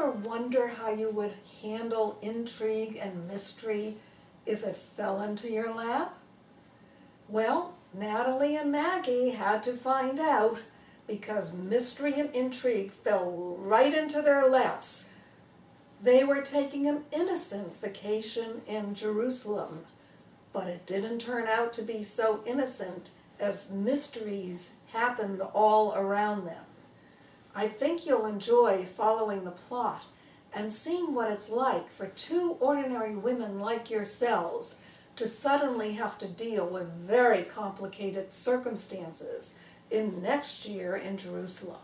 ever wonder how you would handle intrigue and mystery if it fell into your lap? Well, Natalie and Maggie had to find out because mystery and intrigue fell right into their laps. They were taking an innocent vacation in Jerusalem, but it didn't turn out to be so innocent as mysteries happened all around them. I think you'll enjoy following the plot and seeing what it's like for two ordinary women like yourselves to suddenly have to deal with very complicated circumstances in next year in Jerusalem.